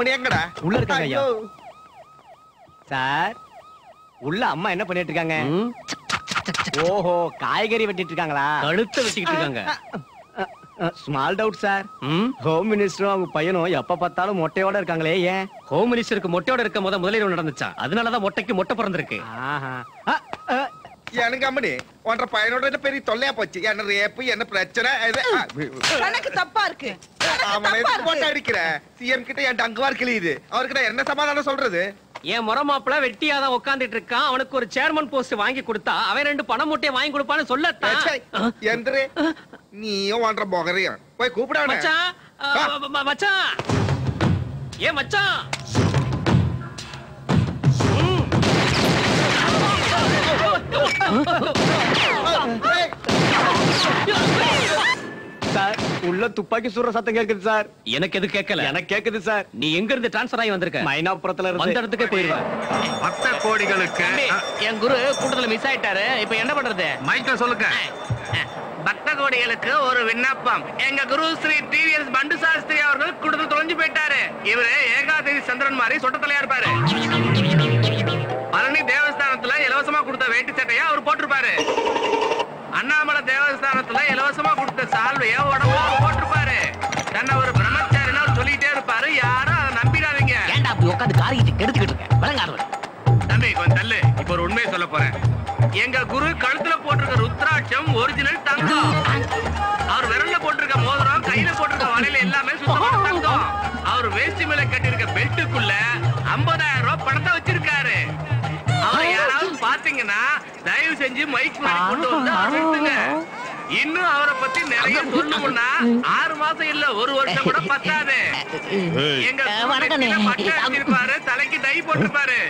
அம்மனி எங்கடா? உள்ள இருக்காங்க ஐயா. சார் உள்ள அம்மா என்ன பண்ணிட்டு இருக்காங்க? ஓஹோ காய்கறி வெட்டிட்டு இருக்காங்களா? கழுத்தை வச்சுக்கிட்டு இருக்காங்க. Small doubt sir. ஹோம் மினிஸ்டரும் அவங்க பையனும் எப்ப பார்த்தாலும் மொட்டையோட இருக்காங்களே ஏன்? ஹோம் மினிஸ்டருக்கு மொட்டையோட இருக்க முத முதலீடு நடந்துச்சா? அதனாலதான் மொட்டைக்கு மொட்டை பிறந்திருக்கு. எனக்கு அம்மனி உன்ற பையனோட என்ன பெரிய தொல்லையா போச்சு? என்ன ரேப்பு என்ன பிரச்சனை? கணக்கு தப்பா இருக்கு. அவனை போட்டு அடிக்கிற? சிஎம் கிட்ட என் டங்குவார் கிளியுது அவர்கிட்ட என்ன சமாதானம் சொல்றது? என் முறை மாப்பிள வெட்டியாதான் உட்காந்துட்டு இருக்கான். அவனுக்கு ஒரு சேர்மன் போஸ்ட் வாங்கி கொடுத்தா அவன் ரெண்டு பணம் மூட்டையை வாங்கி கொடுப்பான்னு சொல்லத்தான் எந்திரு. நீயும் ஒன்ற பொகரையும் போய் கூப்பிட மச்சான் மச்சான். ஏ மச்சான். சார் உள்ள துப்பாக்கி சுடுற சத்தம் கேக்குது சார். எனக்கு எது கேட்கல எனக்கு கேக்குது சார். நீ எங்க இருந்து டிரான்ஸ்பர் ஆகி வந்திருக்க? மைனாபுரத்துல வந்த இருந்து இடத்துக்கே போயிருவேன் பக்த கோடிகளுக்கு என் குரு கூட்டத்துல மிஸ் ஆயிட்டாரு. இப்ப என்ன பண்றது? மைக்க சொல்லுங்க. பக்த கோடிகளுக்கு ஒரு விண்ணப்பம். எங்க குரு ஸ்ரீ டிவிஎஸ் பண்டு சாஸ்திரி அவர்கள் கூட்டத்தில் தொலைஞ்சு போயிட்டாரு. இவரு ஏகாதசி சந்திரன் மாதிரி சொட்ட தலையா இருப்பாரு. இலவசமா கொடுத்த வேட்டி சட்டையா அவர் போட்டிருப்பாரு. அண்ணாமலை தேவஸ்தானத்துல இலவசமா கொடுத்த சால்வைய உடம்புல அவர் போட்டிருப்பாரு. தன்னை ஒரு பிரம்மச்சாரின்னு அவர் சொல்லிட்டே இருப்பாரு. யாரும் அதை நம்பிடாதீங்க. ஏன்டா அப்படி உட்காந்து காரிக்கிட்டு கெடுத்துக்கிட்டு இருக்க? விளங்காதவன். தம்பி கொஞ்சம் தள்ளு. இப்ப ஒரு உண்மையை சொல்ல போறேன். எங்க குரு கழுத்துல போட்டிருக்க ருத்ராட்சம் ஒரிஜினல் தங்கம். அவர் விரல்ல போட்டிருக்க மோதிரம் கையில போட்டிருக்க வலையில எல்லாமே சுத்தமான தங்கம். அவர் வேஷ்டி மேல கட்டியிருக்க பெல்ட்டுக்குள்ள 50000 ரூபாய் பணத்தை யாராவது பாத்தீங்கன்னா தயவு செஞ்சு மைக் கொண்டு வந்து அவரை நிறுத்துங்க. இன்னும் அவரை பத்தி நிறைய சொல்லணும்னா ஆறு மாசம் இல்ல ஒரு வருஷம் கூட பத்தாது. எங்க அடிச்சிருப்பாரு தலைக்கு டை போட்டிருப்பாரு.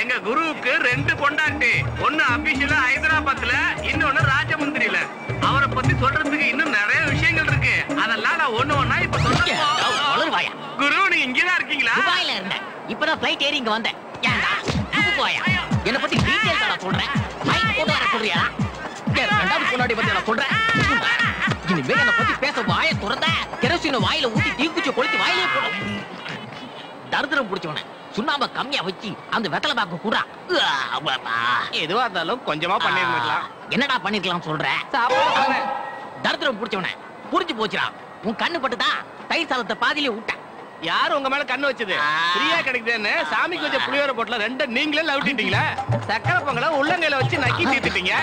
எங்க குருவுக்கு ரெண்டு பொண்டாட்டி. ஒண்ணு அபிஷியலா ஹைதராபாத்ல இன்னொன்னு ராஜமுந்திரியில. அவரை பத்தி சொல்றதுக்கு இன்னும் நிறைய விஷயங்கள் இருக்கு. அதெல்லாம் நான் ஒண்ணு ஒண்ணா இப்ப வளருவாயா சொல்ல குரு நீங்க இங்கதான் இருக்கீங்களா? இப்பதான் பிளைட் ஏறி இங்க வந்தேன். துபாயா? என்ன பத்தி டீடைல்ஸ் நான் சொல்றேன். மைக் போட்டு வர சொல்றியா? என் ரெண்டாவது பொண்டாட்டி பத்தி நான் சொல்றேன். இனிமே என்ன பத்தி பேச வாயை திறந்த கெரோசின வாயில ஊத்தி தீக்குச்சி கொளுத்தி வாயிலே போடும் தரித்திரம் பிடிச்சவன சுண்ணாம்ப கம்மியா வச்சு அந்த வெத்தலை பாக்கு கூடா எதுவா இருந்தாலும் கொஞ்சமா பண்ணிருந்துக்கலாம். என்னடா பண்ணிருக்கலாம் சொல்ற? தரித்திரம் பிடிச்சவன புரிஞ்சு போச்சுடா. உன் கண்ணு பட்டுதான் தயிர் சாதத்தை பாதியிலே விட்டேன் யார் உங்க மேல கண்ணு வச்சது? ஃப்ரீயா கிடைக்குதுன்னு சாமிக்கு வச்ச புளியோர போட்டுல ரெண்டு நீங்களே லவுட்டிட்டீங்களா சக்கரை பொங்கலை உள்ளங்கையில வச்சு நக்கி தீர்த்துட்டீங்க.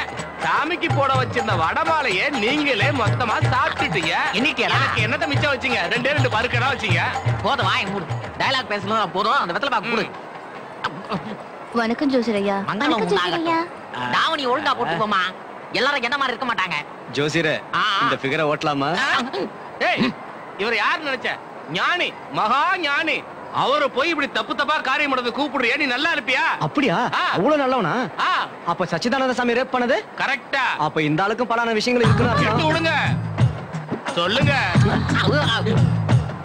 சாமிக்கு போட வச்சிருந்த வடமாலைய நீங்களே மொத்தமா சாப்பிட்டுட்டீங்க. எண்ணிட்டியாடா? எனக்கு என்னத்த மிச்சம் வச்சீங்க? ரெண்டே ரெண்டு பருக்கடா வச்சீங்க. போதும் வாயை மூடு. டயலாக் பேசணும் போதும். அந்த வெத்தலை பாக்கு கொடு வணக்கம் ஜோசர் ஐயா. தாவணி ஒழுங்கா போட்டுக்கோமா? எல்லாரும் என்ன மாதிரி இருக்க மாட்டாங்க? ஜோசியரே. இந்த ஃபிகரை ஓட்டலாமா? ஏய் இவர் யார் நினைச்ச? ஞானி மகா ஞானி. அவரை போய் இப்படி தப்பு தப்பா காரியம் பண்றது கூப்பிடுறியா? நீ நல்லா இருப்பியா? அப்படியா? ஆ. அவ்வளவு நல்லவனா? ஆ. அப்ப சச்சிதானந்த சாமி ரேப் பண்ணது? கரெக்டா அப்ப இந்த ஆளுக்கும் பலான விஷயங்கள் இருக்குன்னு. விடுங்க. சொல்லுங்க.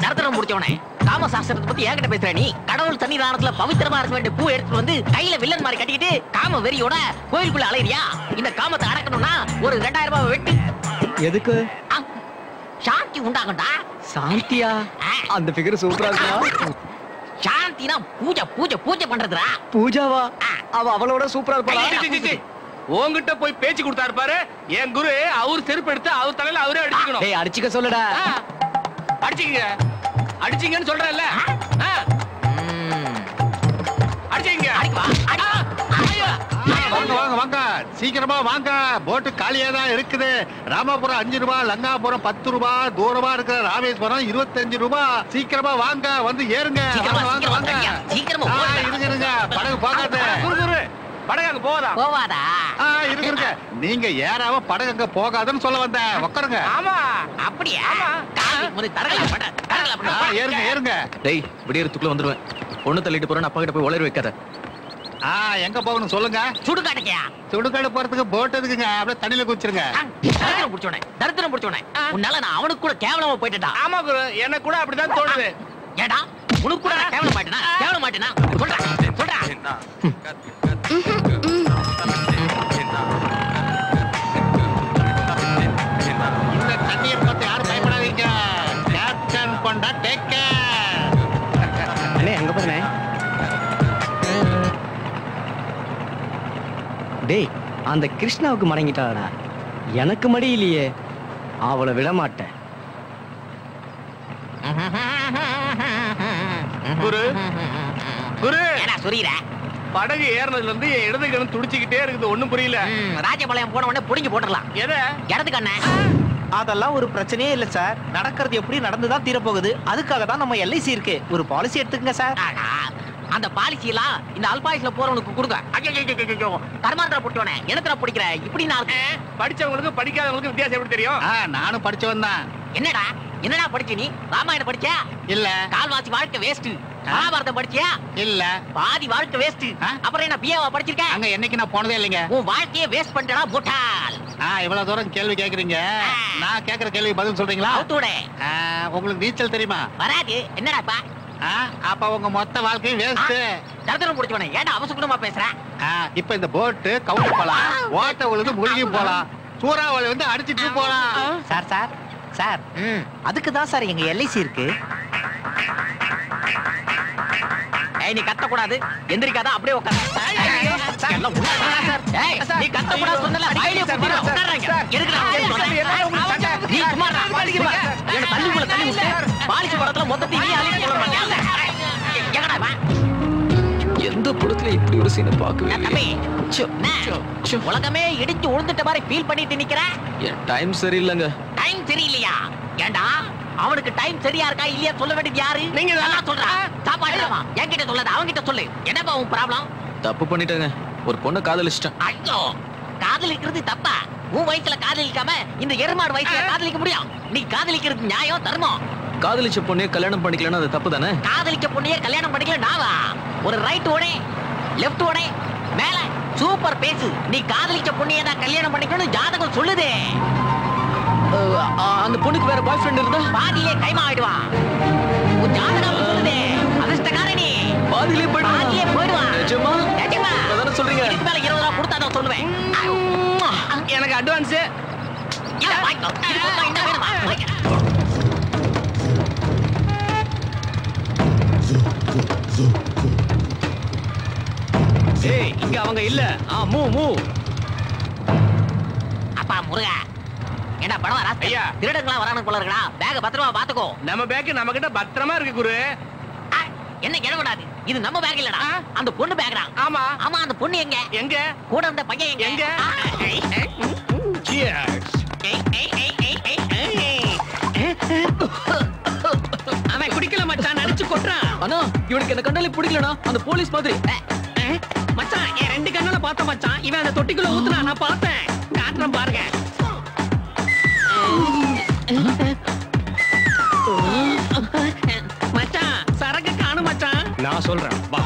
நரத்தனம் முடிச்சவனே காம சாஸ்திரத்தை பத்தி என்கிட்ட பேசுற நீ? கடவுள் சன்னிதானத்துல பவித்திரமா இருக்க வேண்டிய பூ எடுத்துட்டு வந்து கையில வில்லன் மாதிரி கட்டிக்கிட்டு காம வெறியோட கோயிலுக்குள்ள அலையிறியா? இந்த காமத்தை அடக்கணும்னா ஒரு ரெண்டாயிரம் ரூபாய் வெட்டி. எதுக்கு? ஆ, சாந்தி உண்டாகண்டா சாந்தியா? அந்த ஃபிகர் சூப்பரா இருக்கா சாந்தினா பூஜை பூஜை பூஜை பண்றதுடா. பூஜாவா? அவ அவளோட சூப்பரா சி. உன்கிட்ட போய் பேச்சு கொடுத்தாரு பாரு. என் குரு அவர் செருப்பு எடுத்து அவர் தலையில அவரே அடிச்சுக்கணும். டேய் அடிச்சுக்க சொல்லுடா. அடிச்சுக்கங்க. அடிச்சீங்கன்னு சொல்றேன்ல. அடிச்சீங்க அடிப்பா. வாங்க வாங்க வாங்க. சீக்கிரமா வாங்க. போட்டு காலியா தான் இருக்குது. ராமபுரம் அஞ்சு ரூபாய் லங்காபுரம் பத்து ரூபாய் தூரமா இருக்கிற ராமேஸ்வரம் இருபத்தஞ்சு ரூபாய் சீக்கிரமா வாங்க வந்து ஏறுங்க. வாங்க வாங்க. இருங்க இருங்க. படகு போகாத. படகு அங்க போதா போவாதா? ஆ, இருங்க இருங்க. நீங்க ஏறாம படகு அங்க போகாதுன்னு சொல்ல வந்தேன். உட்காருங்க ஆமா. அப்படியா? ஏறுங்க ஏறுங்க. டேய் விடியறதுக்குள்ள வந்துருவேன். பொண்ணு தள்ளிட்டு போறேன் அப்பா கிட்ட போய் உளறி வைக்காத. எங்க போகணும் சொல்லுங்க. சுடு காட்டுக்கியா சுடுகாடு போறதுக்கு போட் எதுக்குங்க அப்படியே தண்ணியில குச்சிருங்க தரித்திரம் பிடிச்சவனே தரித்திரம் பிடிச்சவனே உன்னால நான் அவனுக்கு கூட கேவலமா போயிட்டா ஆமா குரு எனக்கு கூட அப்படிதான் தோணுது. ஏடா உனக்கு கூட கேவலம் மாட்டேனா கேவலம் மாட்டேனா சொல்றா சொல்றா. இந்த தண்ணியை பார்த்து யாரும் பயப்படாதீங்க. கேப்டன் கொண்டா டேக் டேய் அந்த கிருஷ்ணாவுக்கு மடங்கிட்டாடா எனக்கு மடி இல்லையே. அவளை விட மாட்டேன். குரு படகு ஏறினதுல இருந்து என் இடது கண் துடிச்சுக்கிட்டே இருக்குது ஒண்ணும் புரியல. ராஜபாளையம் போன உடனே புடிஞ்சு போட்டுடலாம். எதை? இடத்துக்கு அண்ணே அதெல்லாம் ஒரு பிரச்சனையே இல்ல சார். நடக்கிறது எப்படி நடந்துதான் தீரப்போகுது. அதுக்காக தான் நம்ம எல்ஐசி இருக்கு. ஒரு பாலிசி எடுத்துக்கங்க சார். அந்த பாலிசி எல்லாம் இந்த அல்பாயுஸ்ல போறவனுக்கு கொடுங்க. ஐயோ கர்மாந்திர போட்டவனே எனத்துல பிடிக்கிற? இப்படி நான். படிச்சவங்களுக்கு படிக்காதவங்களுக்கு வித்தியாசம் எப்படி தெரியும்? நானும் படிச்சவன் தான். என்னடா? என்னடா படிச்ச நீ? ராமாயணம் படிச்சா இல்ல. கால்வாசி வாழ்க்கை வேஸ்ட் மகாபாரதம் படிச்சியா? இல்ல. பாதி வாழ்க்கை வேஸ்ட்? அப்புறம் என்ன பிஏவா படிச்சிருக்க? அங்க என்னைக்கு நான் போனதே இல்லைங்க. உன் வாழ்க்கையே வேஸ்ட் பண்ணிட்டடா முட்டாள். ஆ, இவ்வளவு தூரம் கேள்வி கேக்குறீங்க. நான் கேக்குற கேள்வி பதில் சொல்றீங்களா? உங்களுக்கு நீச்சல் தெரியுமா? வராது. என்னடாப்பா அப்ப உங்க மொத்த வாழ்க்கையும் வேஸ்ட் தரதரம் முடிச்சவனே. ஏன்டா அவசகுணமா பேசுற? இப்ப இந்த போட்டு கவுண்ட் போலாம். ஓட்ட உழுது முழுகி போலாம். சூறாவளி வந்து அடிச்சிட்டு போலாம். Sir sir sir. அதுக்கு தான் சார் எங்க எல்ஐசி இருக்கு. ஏய் நீ கத்த கூடாது எந்திரிக்காத அப்படியே உட்காரு. எந்த படத்துல இப்படி ஒரு சீனை பார்க்கவே? உலகமே இடிச்சு உழுந்துட்ட மாதிரி ஃபீல் பண்ணிட்டு நிக்கிற? என் டைம் சரியில்லைங்க. டைம் சரியில்லையா? ஏண்டா? அவனுக்கு டைம் சரியா இருக்கா இல்லையா சொல்ல வேண்டியது யாரு? நீங்க நல்லா சொல்றா. சாப்பாடு என்கிட்ட சொல்லாத அவன்கிட்ட சொல்லு. என்னப்பா உன் ப்ராப்ளம் தப்பு பண்ணிட்டேங்க. ஒரு பொண்ணை காதலிச்சிட்டேன். ஐயோ காதலிக்கிறது தப்பா? உன் வயசுல காதலிக்காம இந்த எருமாடு வயசுல காதலிக்க முடியும். நீ காதலிக்கிறது நியாயம் தர்மம் காதலிச்ச பொண்ணே கல்யாணம் பண்ணிக்கலன்னா அது தப்பு தானே? காதலிக்க பொண்ணையே கல்யாணம் பண்ணிக்கல நாவா? ஒரு ரைட் ஓடே லெஃப்ட் ஓடே மேல சூப்பர் பேசு நீ காதலிச்ச பொண்ணையே தான் கல்யாணம் பண்ணிக்கணும்னு ஜாதகம் சொல்லுதே. அந்த பொண்ணுக்கு வேற பாய் ஃப்ரெண்ட் இருந்தா? பாதியிலே கைமா ஆயிடுவான் உன் ஜாதகம் சொல்லுதே. அதிர்ஷ்டக்காரனி. பாதியிலே பாதியிலே அட்வான்ஸ். ஏய் இங்க அவங்க இல்ல. ஆ மூ மூ. அப்பா முருகா. ஏண்டா படம் ராஸ்கல் ஐயா. திருடங்களா வரானு போல இருக்கடா. பேக பத்திரமா பாத்துக்கோ. நம்ம பேக் நம்ம கிட்ட பத்திரமா இருக்கு குரு. என்ன கிடக்கூடாது இது நம்ம பேக் இல்லடா. அந்த பொண்ணு பேக்டா ஆமா. ஆமா அந்த பொண்ணு எங்க? எங்க? கூட அந்த பையன் எங்க? எங்க? ஆ, ஏய், ஏய், ஏய், ஏய், ஏய், ஏய், ஏய். அவன் குடிக்கல மச்சான் நடிச்சு கொட்டுறான். அண்ணா இவனுக்கு என்ன கண்டாலே பிடிக்கலனா அந்த போலீஸ் மாதிரி. மச்சான் என் ரெண்டு கண்ணால பார்த்த மச்சான் இவன் அந்த தொட்டிக்குள்ள ஊத்துனா நான் பார்த்தேன். காட்டுறேன் பாருங்க. மச்சான் சரக்கு காணும் மச்சான். நான் சொல்றேன் வா.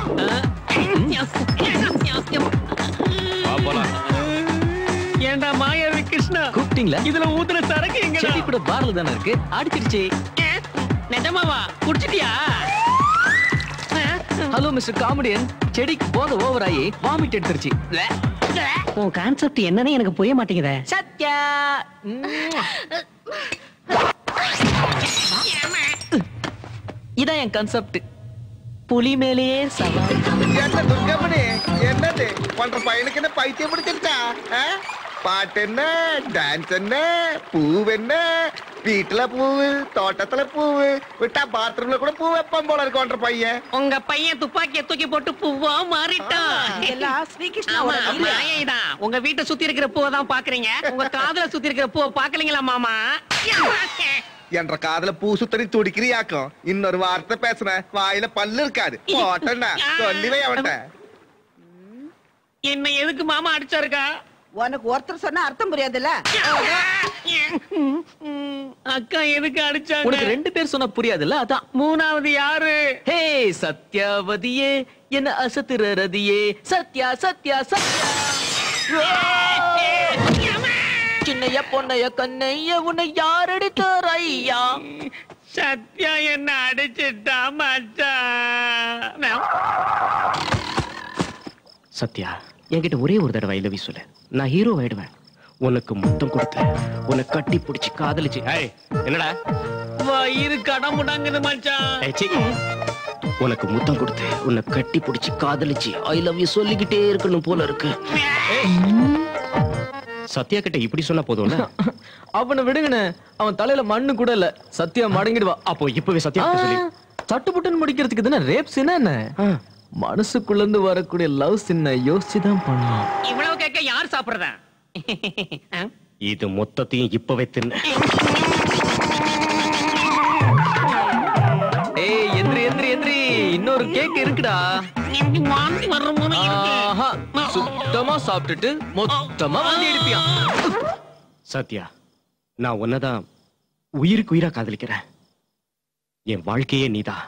ஏண்டா மாயாவி கிருஷ்ணா. கூப்பிட்டீங்களா? இதுல ஊத்துன சரக்கு எங்கடா? செடி கூட பார்ல தானே இருக்கு? அடிச்சிருச்சு. நிஜமாவா? குடிச்சிட்டியா? ஹலோ மிஸ்டர் காமெடியன் செடிக்கு போத ஓவர் ஆகி வாமிட் எடுத்துருச்சு. உன் கான்செப்ட் என்னன்னு எனக்கு புரிய மாட்டேங்குதே. சத்யா. இதான் என் கான்செப்ட் புலி மேலேயே சவால். என்ன துர்கமணி என்னது? ஒன்றரை பையனுக்கு என்ன பைத்தியம் பிடிச்சிருச்சா ஆ? பாட்டு என்ன டான்ஸ் என்ன பூவு என்ன வீட்டுல பூவு தோட்டத்துல பூவு விட்டா பாத்ரூம்ல கூட பூ வைப்பான் போல இருக்கு ஒன்றரை பையன். உங்க பையன் துப்பாக்கிய தூக்கி போட்டு பூவா மாறிட்டான். உங்க வீட்டை சுத்தி இருக்கிற பூவை தான் பாக்குறீங்க. உங்க காதுல சுத்தி இருக்கிற பூவை பாக்கலீங்களா மாமா? என்ற காதுல பூ சுத்தரி துடிக்கிறியாக்கும். இன்னொரு வார்த்தை பேசுனேன். வாயில பல்லு இருக்காது. போட்டேன்னா சொல்லி வை அவன்கிட்ட. என்ன எதுக்கு மாமா அடிச்சாருக்கா உனக்கு ஒருத்தர் சொன்னா அர்த்தம் புரியாதுல்ல? அக்கா எதுக்கு உனக்கு அடிச்சாங்க ரெண்டு பேர் சொன்னா புரியாதுல்ல? அதான். மூணாவது யாரு? ஹே சத்யாவதியே என்ன அசத்துற ரதியே சத்யா சத்யா சத்யா. சின்னைய பொன்னைய கண்ணைய உன்னை யார் அடித்தார் ஐயா? சத்யா என்ன அடிச்சிட்டா மச்சான்? சத்யா என்கிட்ட ஒரே ஒரு தடவை லவி சொல்லு. நான் ஹீரோ ஆயிடுவேன். உனக்கு முத்தம் கொடுத்து உன்னை கட்டி பிடிச்சி காதலிச்சு. என்னடா? வயிறு கடமுடாங்குது மச்சான். உனக்கு முத்தம் கொடுத்து உன்னை கட்டி பிடிச்சி காதலிச்சு ஐ லவ் யூ சொல்லிக்கிட்டே இருக்கணும் போல இருக்கு. சத்யா கிட்ட இப்படி சொன்னா போதும்ல? அவனை விடுங்கண்ணே. அவன் தலையில மண்ணு கூட இல்ல. சத்தியா மடங்கிடுவா. அப்போ இப்பவே சத்யா சொல்லி. சட்டுப்புட்டுன்னு முடிக்கிறதுக்கு தானே? ரேப் சீனா என்ன? மனசுக்குள்ள இருந்து வரக்கூடிய லவ் சீனை யோசிச்சு தான் பண்ணலாம். இவ்வளவு கேட்க யார் சாப்பிடுறதா? இது மொத்தத்தையும் இப்பவே தின்னு ஏய் எந்திரி எந்திரி எந்திரி. இன்னொரு கேக் இருக்குடா. சுத்தமா சாப்பிட்டுட்டு மொத்தமா வந்து எடுப்பியான் சத்யா நான் உன்னதான் உயிருக்கு உயிரா காதலிக்கிறேன். என் வாழ்க்கையே நீதான்.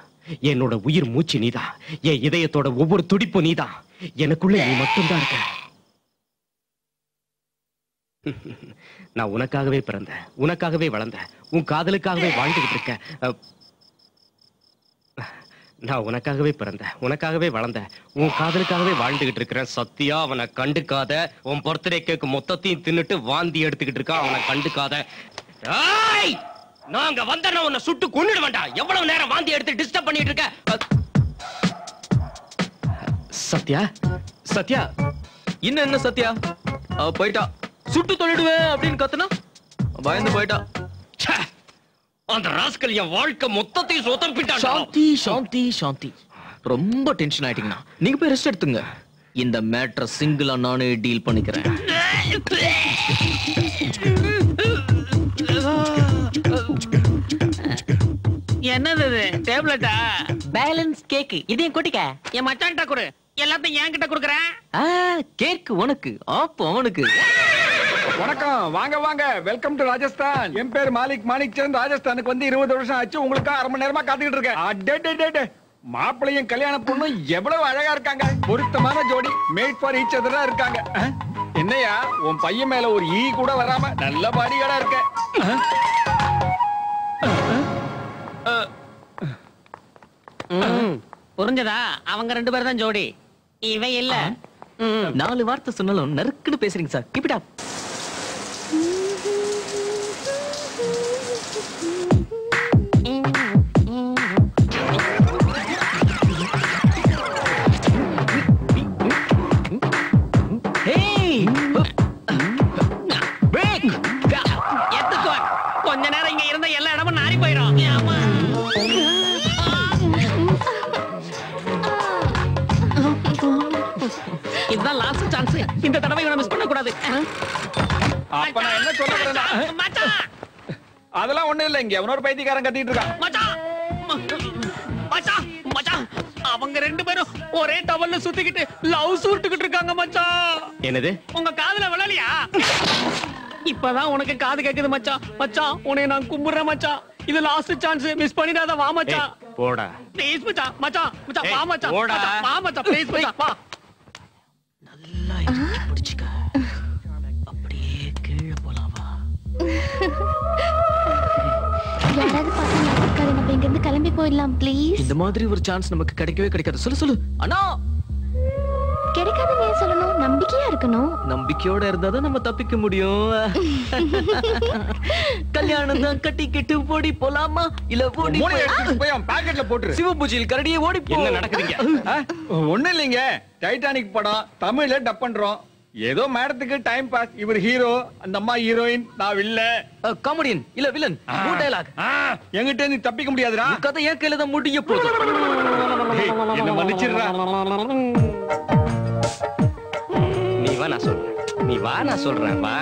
என்னோட உயிர் மூச்சு நீதான் என் இதயத்தோட ஒவ்வொரு துடிப்பு நீதான் எனக்குள்ள நீ மட்டும்தான் இருக்க. நான் உனக்காகவே பிறந்தேன் உனக்காகவே வளர்ந்தேன் உன் காதலுக்காகவே வாழ்ந்துகிட்டு இருக்கேன் நான் உனக்காகவே பிறந்தேன் உனக்காகவே வளர்ந்தேன் உன் காதலுக்காகவே வாழ்ந்துகிட்டு இருக்கிறேன் சத்தியா அவனை கண்டுக்காத உன் பர்த்டே கேக்கு மொத்தத்தையும் தின்னுட்டு வாந்தி எடுத்துக்கிட்டு இருக்கான் அவனை கண்டுக்காத. நாங்க வந்தா உன்னை சுட்டு கொன்னுட வேண்டாம் எவ்வளவு நேரம் வாந்தி எடுத்து டிஸ்டர்ப் பண்ணிட்டு இருக்க. சத்யா? சத்யா? இன்னும் என்ன சத்யா? அவ போயிட்டா. சுட்டு தொழிடுவேன் அப்படின்னு கத்துனா பயந்து போயிட்டா! அந்த ராஸ்கல் என் வாழ்க்கை மொத்தத்தையும் சொதப்பிட்டான் சாந்தி சாந்தி சாந்தி. ரொம்ப டென்ஷன் ஆயிட்டீங்கண்ணா. நீங்க போய் ரெஸ்ட் எடுத்துங்க. இந்த மேட்ரை சிங்கிளா நானே டீல் பண்ணிக்கிறேன். என்னது இது? டேப்லெட்டா? பேலன்ஸ் கேக் இதையும் கொட்டிக்க. என் மச்சான்கிட்ட கொடு. எல்லாத்தையும் என்கிட்ட கொடுக்குறேன். ஆ, கேக்கு உனக்கு ஆப்பு அவனுக்கு. வணக்கம். வாங்க வாங்க. வெல்கம் டு ராஜஸ்தான் என் பேர் மாலிக். மாணிக் சந்த் ராஜஸ்தானுக்கு வந்து இருபது வருஷம் ஆச்சு. உங்களுக்கு அரை மணி நேரமா காத்துக்கிட்டு இருக்கேன். மாப்பிள்ளையும் கல்யாண பொண்ணும் எவ்வளவு அழகா இருக்காங்க. பொருத்தமான ஜோடி. மேட் ஃபார் ஈச் அதரா இருக்காங்க. என்னையா? உன் பையன் மேல ஒரு ஈ கூட வராம நல்ல பாடிகளா இருக்க. புரிஞ்சதா? அவங்க ரெண்டு பேரும் தான் ஜோடி. இவன் இல்ல. நாலு வார்த்தை சொன்னாலும் நறுக்குன்னு பேசுறீங்க சார். இப்படா தடவை இவனை மிஸ் பண்ண கூடாது அப்ப நான் என்ன சொல்ல மச்சான் அதெல்லாம் ஒண்ணும் இல்ல இங்க எவனோ ஒரு பைத்தியக்காரன் கத்திட்டு இருக்கான். மச்சான் மச்சான் மச்சான் அவங்க ரெண்டு பேரும் ஒரே டவல்ல சுத்திக்கிட்டு லவ் சூட்டுக்கிட்டு இருக்காங்க மச்சான் என்னது? உங்க காதுல விழலையா? இப்பதான் உனக்கு காது கேக்குது மச்சான் மச்சான் உன்னை நான் கும்பிடுறேன் மச்சான் இது லாஸ்ட் சான்ஸ் மிஸ் பண்ணிடாத வா மச்சான் போடா. ப்ளீஸ் மச்சான் மச்சான் மச்சான் வா ஏய், மச்சான் போடா. மச்சான், வா மச்சான் ப்ளீஸ் மச்சான் வா. நல்லா அப்படியே கீழே போலாம் வா யாராவது பார்த்தா நம்ம இங்க இருந்து கிளம்பி போயிடலாம் ப்ளீஸ் இந்த மாதிரி ஒரு சான்ஸ் நமக்கு கிடைக்கவே கிடைக்காது. சொல்லு சொல்லு. அண்ணா! கிடைக்காதுன்னு ஏன் சொல்லணும்? நம்பிக்கையா இருக்கணும். நம்பிக்கையோட இருந்தாதான் நம்ம தப்பிக்க முடியும். கல்யாணம் தான் கட்டிக்கிட்டு ஓடி போலாமா? இல்ல ஓடி மூணு போய்- அவன் பாக்கெட்ல போட்டுரு. சிவபூஜையில் கரடியே ஓடி போ. என்ன நடக்குதுங்க? ஒண்ணு இல்லைங்க. டைட்டானிக் படம் தமிழ்ல டப் பண்றோம். ஏதோ மேடத்துக்கு டைம் பாஸ் இவர் ஹீரோ அந்த அம்மா ஹீரோயின் நான் வில்ல காமெடியன் இல்ல வில்லன் டயலாக் எங்கிட்ட நீ தப்பிக்க முடியாதுடா. கதை ஏன் கையில தான் முடிய போகுது. டேய், என்ன மன்னிச்சிடுறா வா நான் சொல்றேன். நீ வா நான் சொல்றேன் வா.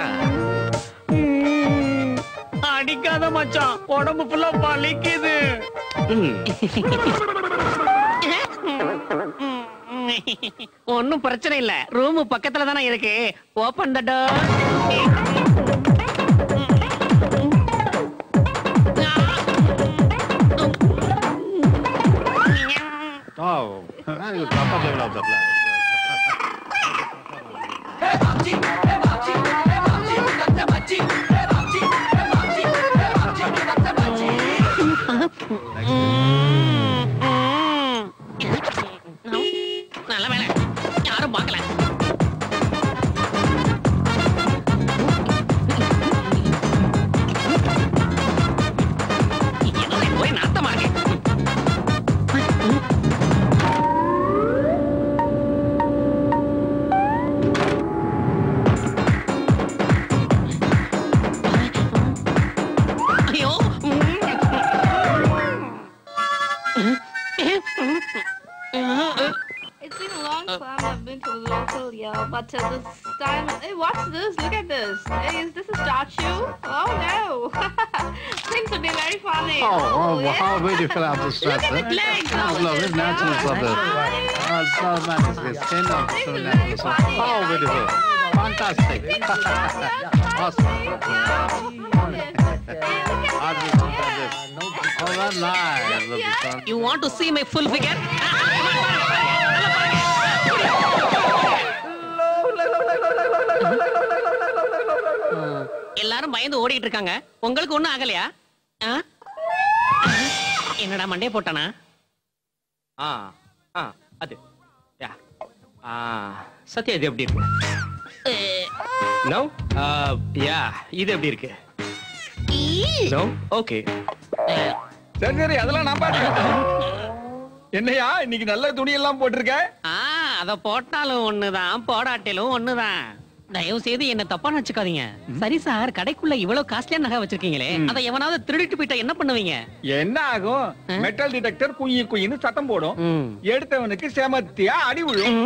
அடிக்காத மச்சான். உடம்பு ஃபுல்லா வலிக்குது. ம். ஒன்னும் பிரச்சனை இல்ல. ரூம் பக்கத்துல தானே இருக்கு. ஓபன் த டோர் நல்ல to the. Hey, what's this? Look at this. Hey, is this a statue? Oh no! Seems to be very funny. Oh, oh, oh yeah. how would you fill out the stress? Look at the legs. That's oh, lovely. Naturalness of. Oh, so nice. It's kind of so nice. Oh, would you feel? Fantastic. Awesome. All that live. You want to see my full figure? எல்லாரும் பயந்து ஓடிட்டு இருக்காங்க. உங்களுக்கு ஒண்ணும் ஆகலையா? என்னடா Monday போட்டானா? ஆ ஆ அது. சத்யா இது எப்படி இருக்கு? யா இது எப்படி இருக்கு? நோ ஓகே சரி சரி அதெல்லாம் நான் பாத்துக்கிறேன் என்னையா இன்னைக்கு நல்ல துணி எல்லாம் போட்டிருக்க? ஆ அத போட்டாலும் ஒண்ணுதான் போடாட்டிலும் ஒண்ணுதான். தயவு செய்து என்ன தப்பா நினைச்சுக்காதீங்க. சரி சார் கடைக்குள்ள இவ்வளவு காஸ்ட்லியா நகை வச்சிருக்கீங்களே அதை எவனாவது திருடிட்டு போயிட்டா என்ன பண்ணுவீங்க? என்ன ஆகும்? மெட்டல் டிடெக்டர் குயி குயின்னு சத்தம் போடும். எடுத்தவனுக்கு செமத்தியா அடி விழும்.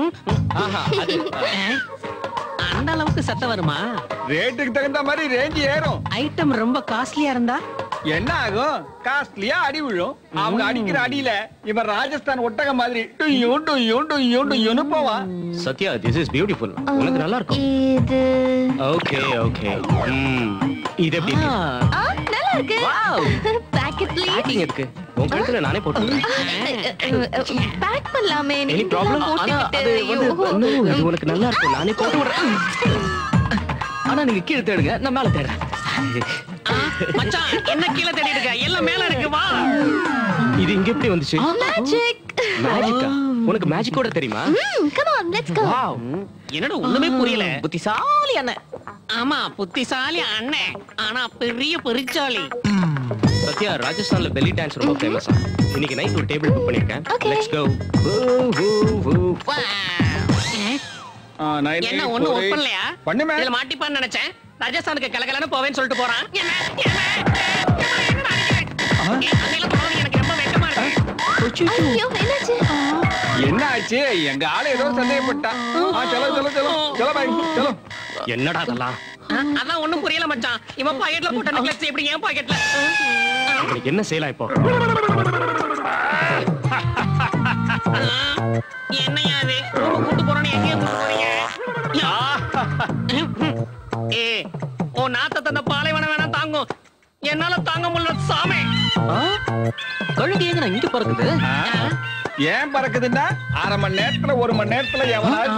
அந்த அளவுக்கு சத்தம் வருமா? ரேட்டுக்கு தகுந்த மாதிரி ரேஞ்ச் ஏறும். ஐட்டம் ரொம்ப காஸ்ட்லியா இருந்தா? என்ன ஆகும் காஸ்ட்லியா அடி விழும். அவங்க அடிக்கிற அடியில இவன் ராஜஸ்தான் ஒட்டகம் மாதிரி டுய்யும் டுய்யும் டுய்யும் டுய்யும்னு போவான் சத்யா திஸ் இஸ் பியூட்டிஃபுல் உனக்கு நல்லா இருக்கும். இது. ஓகே ஓகே இது எப்படி இருக்கு? ஆ, நல்லா இருக்கு. பேக்கிங் இருக்கு உன் கழுத்துல நானே போட்டுக்கிறேன். பேக் பண்ணலாமே. ப்ராப்ளம் ஆனா அது வந்து no, இது உனக்கு நல்லா இருக்கும். நானே போட்டு விடுறேன். ஆனா நீங்க கீழே தேடுங்க. நான் மேல தேடுறேன். மச்சான் என்ன கீழே தேடி இருக்க எல்லாம் மேல இருக்கு வா. இது இங்க எப்படி வந்துச்சு? மேஜிக் மேஜிக்கா உனக்கு மேஜிக் கூட தெரியுமா கம் ஆன் லெட்ஸ் கோ என்னடா ஒண்ணுமே புரியல. புத்திசாலி அண்ணன். ஆமா புத்திசாலி அண்ணன். ஆனா பெரிய பெருச்சாலி சத்யா ராஜஸ்தான்ல பெல்லி டான்ஸ் ரொம்ப ஃபேமஸா இன்னைக்கு நைட் ஒரு டேபிள் புக் பண்ணிருக்கேன் லெட்ஸ் கோ என்ன ஒண்ணு பண்ணலையா பண்ணுமே இதுல மாட்டிப்பான்னு நினைச்சேன். ராஜஸ்தானுக்கு கலகலன்னு போவேன்னு சொல்லிட்டு போறான். என்ன? என்ன? அன்னையில போனது எனக்கு ரொம்ப வெக்கமா இருக்கு. ஐயோ என்னாச்சு? என்ன ஆச்சு? எங்க ஆளு ஏதோ சந்தேகப்பட்டான். என்னடா அதெல்லாம்? அதான் ஒண்ணும் புரியல மச்சான். இவன் பாக்கெட்ல போட்ட நெக்லஸ் எப்படி என் பாக்கெட்ல உனக்கு என்ன செய்யலாம் இப்போ? என்னையா அது? கழுகு எங்க இங்க பறக்குது ஏன் பறக்குதுன்னா அரை மணி நேரத்துல ஒரு மணி நேரத்துல எவனாவது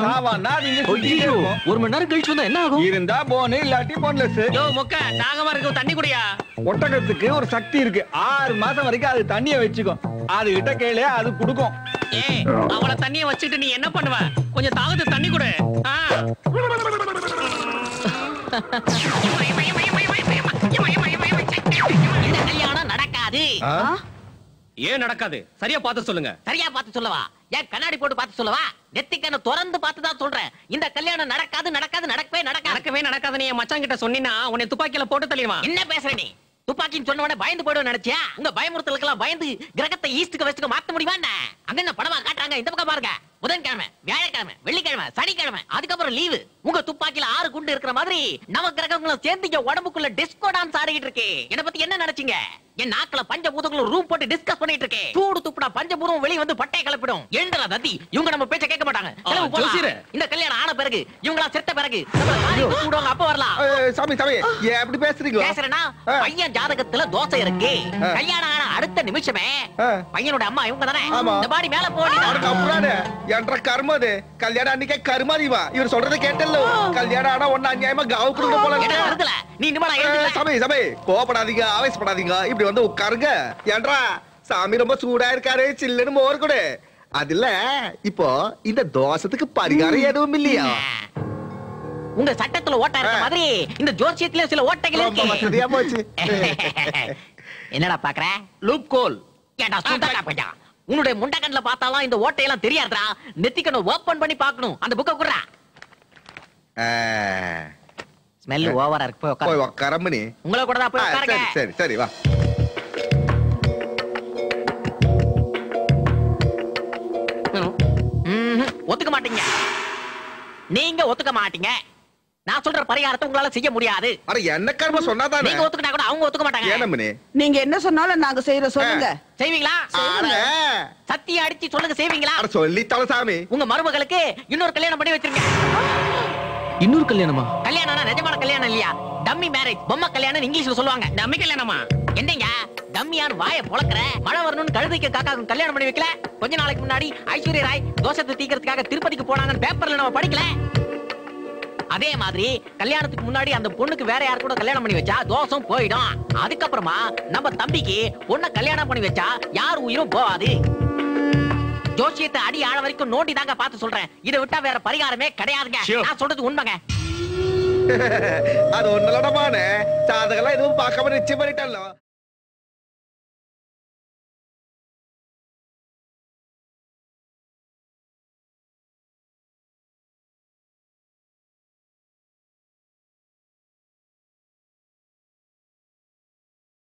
ஐயோ, இருக்கும். ஒரு மணி நேரம் கழிச்சு வந்தா என்ன ஆகும் இருந்தா போனு இல்லாட்டி போன்லெஸ் யோ மொக்க தாகமா இருக்கு தண்ணி குடியா ஒட்டகத்துக்கு ஒரு சக்தி இருக்கு ஆறு மாசம் வரைக்கும் அது தண்ணிய வச்சுக்கும் அது கிட்ட கேளு அது குடுக்கும் ஏய் அவள தண்ணிய வச்சுட்டு நீ என்ன பண்ணுவ கொஞ்சம் தாகத்து தண்ணி குடு கல்யாணம் நடக்காது ஏன் நடக்காது? சரியா பார்த்து சொல்லுங்க. சரியா பார்த்து சொல்லவா? ஏன் கண்ணாடி போட்டு பார்த்து சொல்லவா? நெத்திக்கண்ண திறந்து பார்த்து தான் சொல்றேன். இந்த கல்யாணம் நடக்காது நடக்காது நடக்கவே நடக்காது. நடக்கவே நடக்காது. நீ மச்சான் கிட்ட சொன்னீனா உன்னை துப்பாக்கியில போட்டு தள்ளிடுவான். என்ன பேசுற நீ? துப்பாக்கின்னு சொன்ன பயந்து போயிடுவேன் நினைச்சியா? உங்க பயமுறுத்தலுக்கெல்லாம் பயந்து கிரகத்தை ஈஸ்டுக்கு வெஸ்டுக்கு மாத்த முடியுமா அங்க என்ன படமா காட்டுறாங்க? இந்த பக்கம் பாருங்க. புதன்கிழமை வியாழக்கிழமை வெள்ளிக்கிழமை சனிக்கிழமை அதுக்கப்புறம் லீவு உங்க துப்பாக்கில ஆறு குண்டு இருக்கிற மாதிரி நவ கிரகங்களும் சேர்ந்து இங்க உடம்புக்குள்ள டிஸ்கோ டான்ஸ் ஆடிக்கிட்டு இருக்கு. என்ன பத்தி என்ன நினைச்சீங்க? என் நாக்குல பஞ்சபூதங்களும் ரூம் போட்டு டிஸ்கஸ் பண்ணிட்டு இருக்கேன் சூடு துப்புனா பஞ்சபூதம் வெளிய வந்து பட்டையை கிளப்பிடும். எழுந்துடா தத்தி இவங்க நம்ம பேச்ச கேட்க மாட்டாங்க. இந்த கல்யாணம் ஆன பிறகு இவங்களா செத்த பிறகு விடுவாங்க அப்ப வரலாம். சாமி சாமி அப்படி பேசுறீங்க பேசுறேன்னா பையன் ஜாதகத்துல தோசை இருக்கு. கல்யாணம் அடுத்த நிமிஷமே பையனோட அம்மா இவங்க தானே. இந்த பாடி மேல அப்புறானே என்ற கர்மம் அது. கல்யாணம் அன்னைக்கே கருமாதிவா இவர் சொல்றதை கேட்டല്ലോ கல்யாணம் ஆனா ஒண்ணு அநியாயமா காவு கொடுக்க போல இருக்கு. நீ சாமி சாமி கோவப்படாதீங்க ஆவேசப்படாதீங்க. இப்படி வந்து உட்காருங்க. ஏன்றா சாமி ரொம்ப சூடா இருக்காரு சில்லுன்னு மோர் கொடு. அதுல இப்போ இந்த தோஷத்துக்கு பரிகாரம் எதுவும் இல்லையா? உங்க சட்டத்துல ஓட்டை இருக்க மாதிரி இந்த ஜோசியத்துல சில ஓட்டைகள் போச்சு. என்னடா பாக்குற? லூப் கோல் உன்னுடைய முண்டகண்ல பார்த்தாலும் இந்த ஓட்டையெல்லாம் தெரியாதுடா. நெத்திக்கணும் ஓபன் பண்ணி பார்க்கணும். அந்த புக்கை குடுறா. ஸ்மெல் ஓவரா இருக்கு. போய் உட்கார். போய் உட்காரம்பனி உங்கள கூட தான் போய் உட்காருங்க. சரி சரி வா. ஒத்துக்க மாட்டீங்க. நீங்க ஒத்துக்க மாட்டீங்க. நான் சொல்ற பரிகாரத்தை உங்களால செய்ய முடியாது. அட என்ன கர்ம சொன்னாதானே? நீங்க ஒத்துக்கினா கூட அவங்க ஒத்துக்க மாட்டாங்க. ஏனம்மனே நீங்க என்ன சொன்னாலும் நாங்க செய்யறோம் சொல்லுங்க. செய்வீங்களா? அட சத்தியம் அடிச்சு சொல்லுங்க செய்வீங்களா? அட சொல்லி தல சாமி. உங்க மருமகளுக்கு இன்னொரு கல்யாணம் பண்ணி வச்சிருங்க. இன்னொரு கல்யாணமா? கல்யாணம்னா நிஜமான கல்யாணம் இல்லையா? டம்மி மேரேஜ் பொம்மை கல்யாணம் இங்கிலீஷ்ல சொல்லுவாங்க. டம்மி கல்யாணமா? என்னங்க? டம்மியான் வாய பொளக்குற மழை வரணும்னு கழுதைக்கு காக்காக்கும் கல்யாணம் பண்ணி வைக்கல? கொஞ்ச நாளைக்கு முன்னாடி ஐஸ்வர்யா ராய் தோஷத்தை தீக்கிறதுக்காக திருப்பதிக்கு போனாங்கன்னு பேப்பர்ல நம்ம படிக்கல? அதே மாதிரி கல்யாணத்துக்கு முன்னாடி அந்த பொண்ணுக்கு வேற யார் கூட கல்யாணம் பண்ணி வச்சா தோஷம் போயிடும். அதுக்கப்புறமா நம்ம தம்பிக்கு பொண்ணை கல்யாணம் பண்ணி வச்சா யார் உயிரும் போகாது. ஜோசியத்தை அடி ஆழ வரைக்கும் நோண்டி தாங்க பார்த்து சொல்றேன். இதை விட்டா வேற பரிகாரமே கிடையாதுங்க. நான் சொல்றது உண்மைங்க. அது ஒண்ணுலடமான. சாதகெல்லாம் எதுவும் பார்க்காம நிச்சயம் பண்ணிட்டோம்